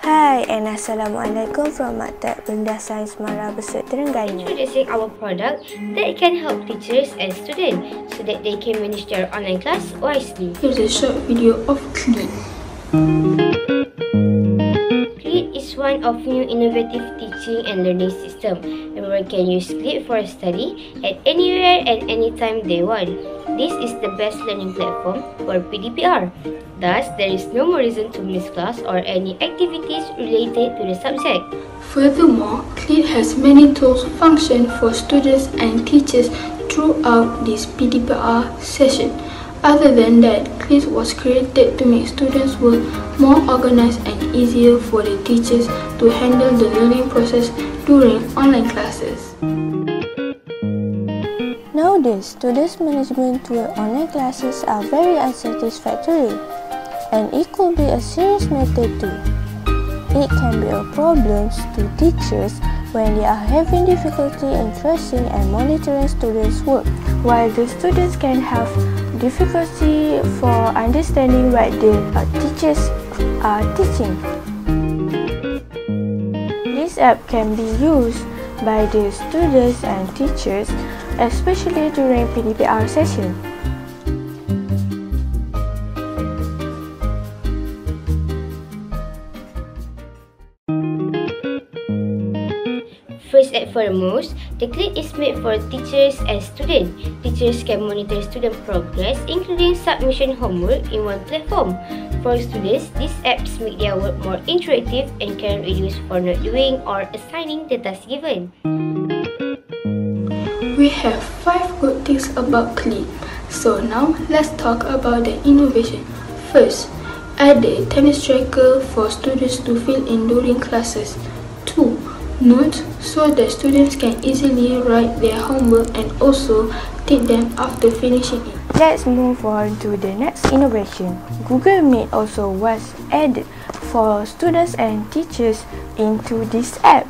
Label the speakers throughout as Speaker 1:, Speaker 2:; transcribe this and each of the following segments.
Speaker 1: Hai and Assalamualaikum from Maktab Rendah Sains Mara Besut Terengganu.
Speaker 2: Introducing our product that can help teachers and students so that they can manage their online class wisely.
Speaker 3: Here's a short video of Clean.
Speaker 2: Cleat is one of new innovative teaching and learning system. Everyone can use Cleat for study at anywhere and anytime they want. This is the best learning platform for PDPR. Thus, there is no more reason to miss class or any activities related to the subject.
Speaker 3: Furthermore, CLEAT has many tools function for students and teachers throughout this PDPR session. Other than that, CLEAT was created to make students' work more organized and easier for the teachers to handle the learning process during online classes.
Speaker 1: Nowadays, students' management to online classes are very unsatisfactory and it could be a serious matter too. It can be a problem to teachers when they are having difficulty in tracing and monitoring students' work, while the students can have difficulty for understanding what the teachers are teaching. This app can be used by the students and teachers, especially during PDPR session.
Speaker 2: First and foremost, the CLEAT is made for teachers and students. Teachers can monitor student progress, including submission homework in one platform. For students, these apps make their work more interactive and can reduce for not doing or assigning the task given.
Speaker 3: We have five good things about CLEAT. So now, let's talk about the innovation. First, add the attendance tracker for students to fill in during classes. Two, notes so that students can easily write their homework and also take them after finishing it.
Speaker 1: Let's move on to the next innovation. Google Meet also was added for students and teachers into this app.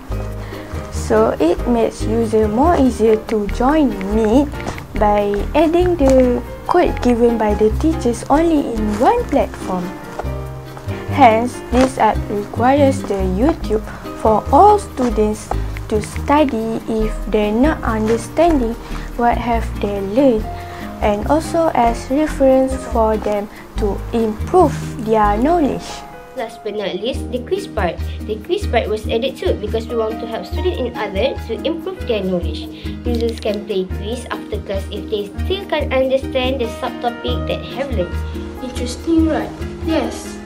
Speaker 1: So it makes user more easier to join Meet by adding the code given by the teachers only in one platform. Hence, this app requires the YouTube for all students to study if they're not understanding what have they learned and also as reference for them to improve their knowledge.
Speaker 2: Last but not least, the quiz part. The quiz part was added too because we want to help students and others to improve their knowledge. Users can play quiz after class if they still can't understand the subtopic that have learned.
Speaker 3: Interesting, right? Yes.